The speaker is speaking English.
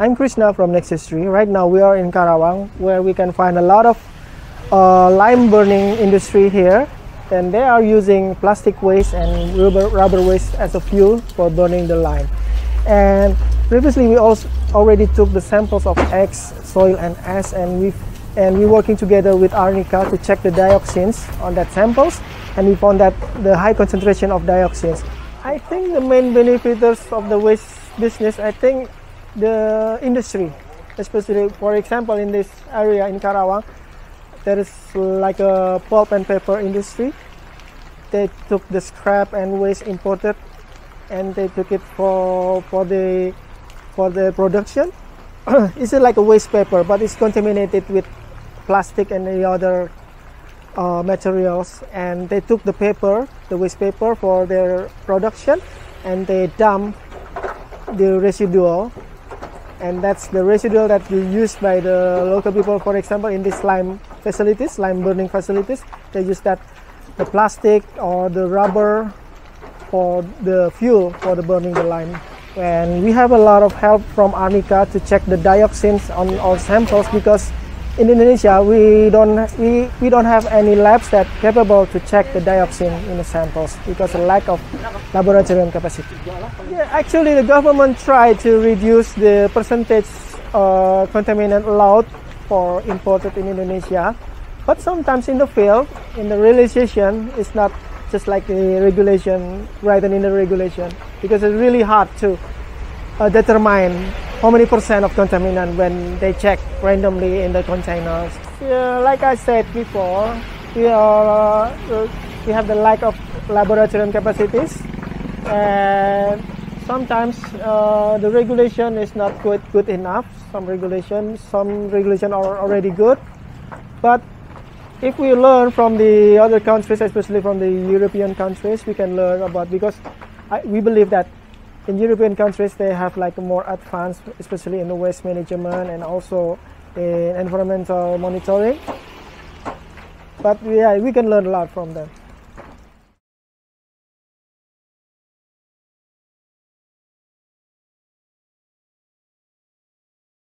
I'm Krishna from Nexus3. Right now we are in Karawang where we can find a lot of uh, lime burning industry here and they are using plastic waste and rubber, rubber waste as a fuel for burning the lime. And previously we also already took the samples of eggs, soil and ash and we and we're working together with Arnika to check the dioxins on that samples and we found that the high concentration of dioxins. I think the main benefits of the waste business, I think the industry, especially for example in this area in Karawang, there is like a pulp and paper industry. They took the scrap and waste imported and they took it for for the for the production. it's like a waste paper, but it's contaminated with plastic and the other uh, materials. And they took the paper, the waste paper, for their production, and they dump the residual and that's the residual that we use by the local people. For example in these lime facilities lime burning facilities they use that the plastic or the rubber for the fuel for the burning the lime. And we have a lot of help from Arnika to check the dioxins on our samples because in Indonesia, we don't we, we don't have any labs that capable to check the dioxin in the samples because of lack of laboratorium capacity. Yeah, actually, the government tried to reduce the percentage uh, contaminant allowed for imported in Indonesia, but sometimes in the field, in the realization, it's not just like the regulation written in the regulation because it's really hard to uh, determine how many percent of contaminant when they check randomly in the containers. Yeah, like I said before, we are uh, we have the lack of laboratorium capacities, and sometimes uh, the regulation is not good good enough. Some regulation, some regulation are already good, but if we learn from the other countries, especially from the European countries, we can learn about because I, we believe that in European countries they have like more advanced, especially in the waste management and also in environmental monitoring. But yeah, we can learn a lot from them.